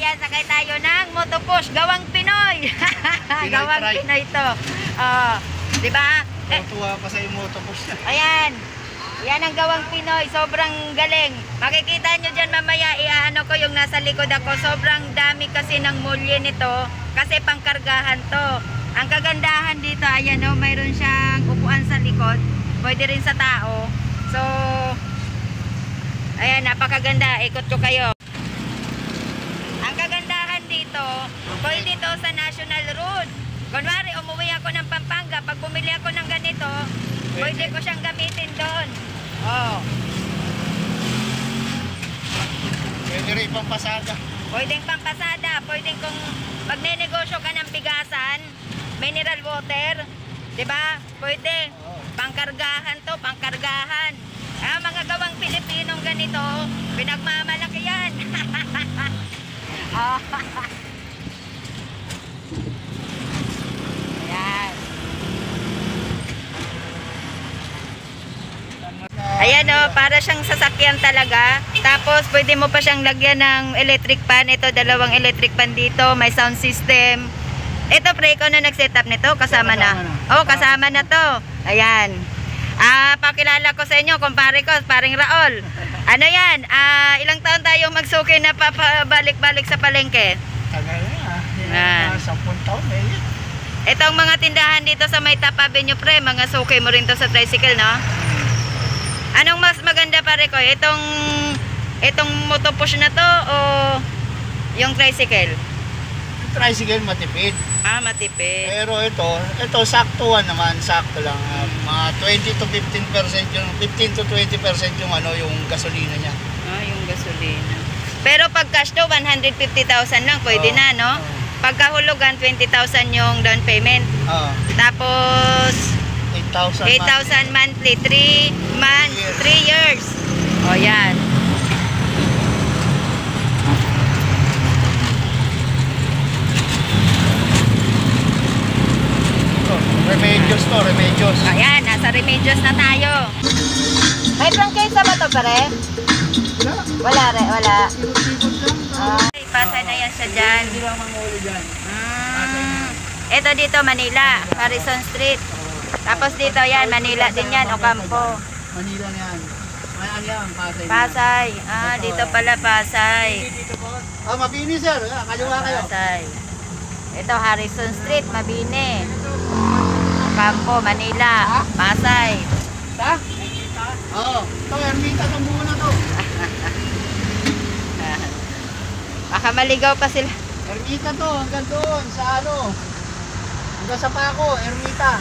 Ayan, sakay tayo ng motopush. Gawang Pinoy. Gawang try. Pinoy to. Oh, di ba? Eh, Tuwa pa sa yung niya. ayan. Yan ang gawang Pinoy. Sobrang galing. Makikita nyo dyan mamaya, iaano ko yung nasa likod ako. Sobrang dami kasi ng mulye nito. Kasi pangkargahan to. Ang kagandahan dito, ayan o, mayroon siyang upuan sa likod. Pwede rin sa tao. So, ayan, napakaganda. Ikot ko kayo. Ang kagandahan dito, pwede to sa National Road. Kunwari, umuwi ako ng Pampanga. Pag bumili ako ng ganito, pwede ko siyang gamitin doon. Oh, Pwede rin ibang pasada. pwedeng pampasada, pwedeng kung magne-negosyo ka ng bigasan, mineral water, 'di ba? Pwede. Pangkargahan to, pangkargahan. Ah, mga gawang Pilipinong ganito, pinagmamalaki yan. Ah. Ayan. Ayan o, para siyang sasakyan talaga. Tapos, pwede mo pa siyang lagyan ng electric pan. Ito, dalawang electric pan dito. May sound system. Ito, pre, ikaw na nag-setup nito. Kasama na. Na. Oh, kasama na to. Ayan. Ah, pakilala ko sa inyo, kumpare ko, paring Raol. Ano yan? Ah, ilang taon tayo magsuki na papabalik-balik sa palengke? Tagal na. Yan. Yan. Sampung taon eh. Itong mga tindahan dito sa May Tap Avenue, pre, mga suki mo rin to sa tricycle, no? Anong mas maganda pare ko? Itong itong motopush na to o yung tricycle? Yung tricycle matipid. Ah, matipid. Pero ito, ito saktuhan naman, sakto lang. Ah, mga 20 to 15% yung 15 to 20% yung ano, yung gasolina niya. Ah, yung gasolina. Pero pag cash to, 150,000 lang, pwede Oo. na, no? Oo. Pagkahulugan, 20,000 yung down payment. Ah, Tapos, 8,000. 8,000 monthly, 3 months, 3 years. O, yan. Ito, Remedios to, remedios. Ayan, nasa Remedios na tayo. May franchise ba to pare? Wala. Wala re, wala. Ikot-ikot lang. Ay, pasay na yan siya dyan. Hindi lang manghuli dyan. Mm. Ito dito, Manila, Harrison Street. Tapos dito yan, Manila din yan, Ocampo. Manila yan. May ano yan, Pasay. Pasay. Ah, dito pala Pasay. Ah, mabini sir. Ah, Kaliwa kayo. Pasay. Ito, Harrison Street, Mabini. Ocampo, Manila, Pasay. Ta? Oo. Ito, Ermita ng buo na to. Baka maligaw pa sila. Ermita to, hanggang doon, sa ano. Hanggang sa Paco, Ermita.